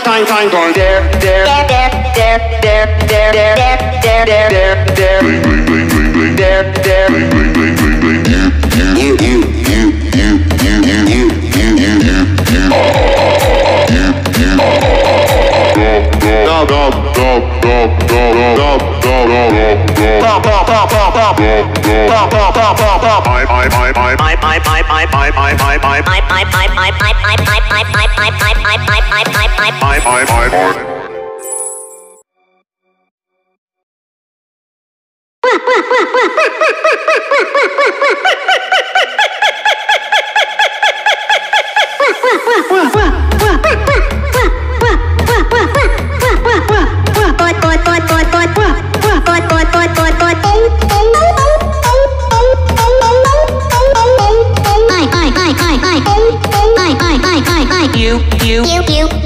time, time, time, time. There, there, there, there, there, there, there, there, there, there, there. Bling, bling, bling, bling, bling. There, there. Bling, bling, bling, bling, bling. You, you, you, you, you, you, you, you, you, you, you, you. You, you. Dub, dub, dub, dub, dub, dub, dub, dub, dub. I, I, I, I, I, I, I, I, I, I. you, you, you, you.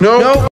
No,